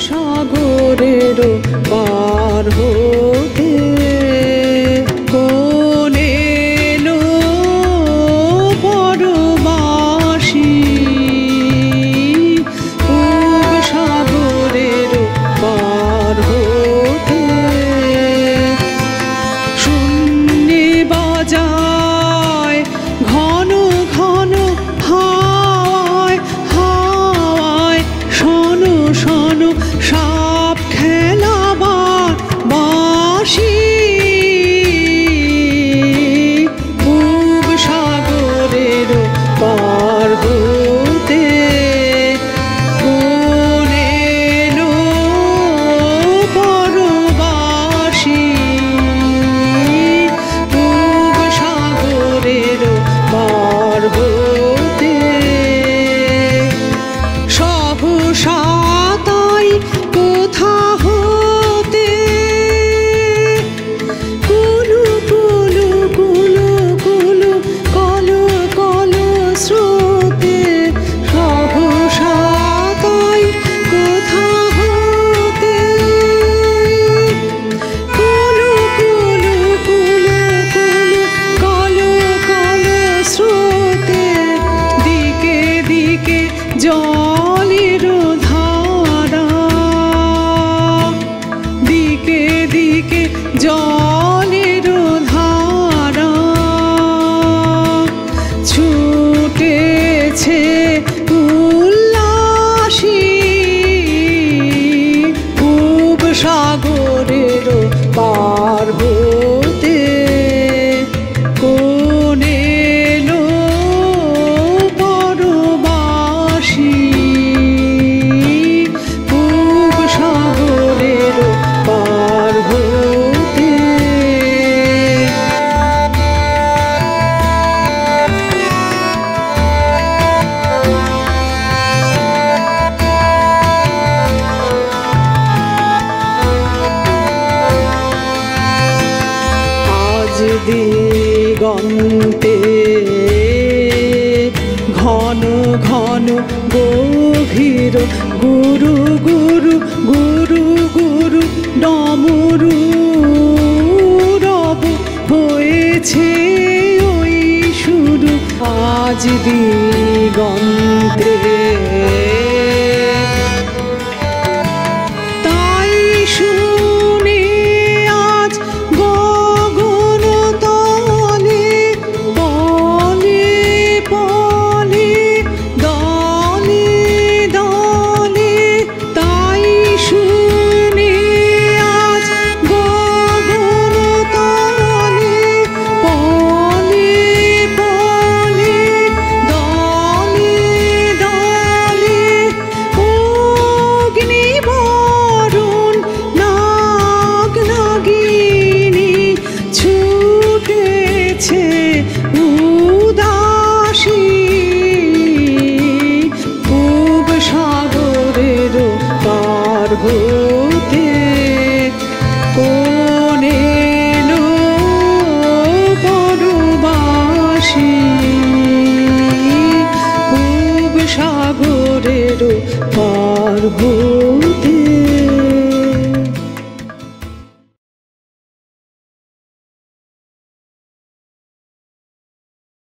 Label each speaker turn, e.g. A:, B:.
A: সাগরেরও পার হয়ে দিকে জলের ধারা ছুটেছে উল্লাসী পূব সাগরেরও দিগন্তে। ঘন ঘন গভীর গুরু গুরু গুরু গুরু ডমরু রব হয়েছে ওই শুরু। আজ দিগন্তে। Guru